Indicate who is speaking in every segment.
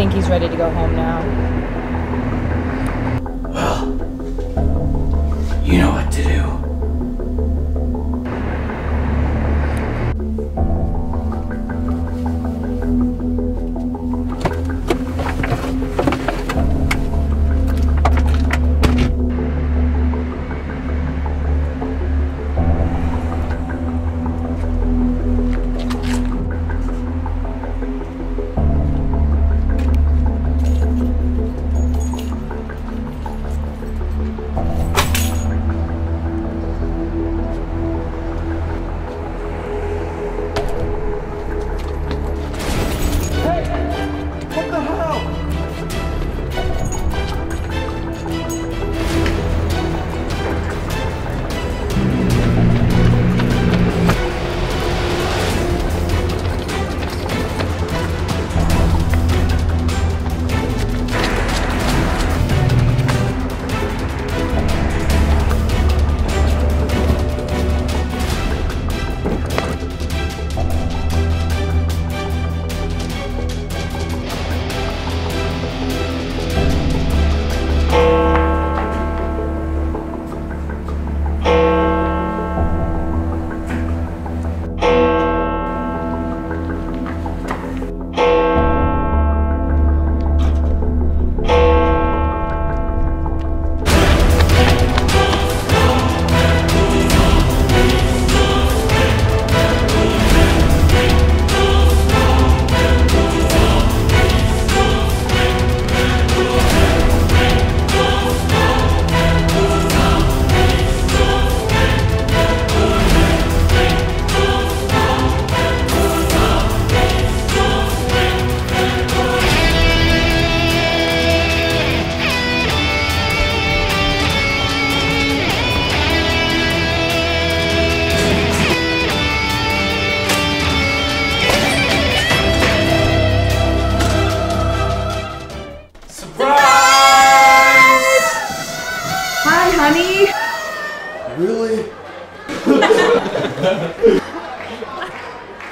Speaker 1: I think he's ready to go home now.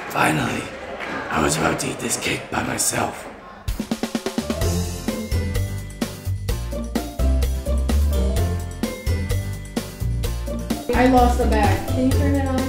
Speaker 2: Finally, I was about to eat this cake by myself.
Speaker 3: I lost the bag. Can you turn it on?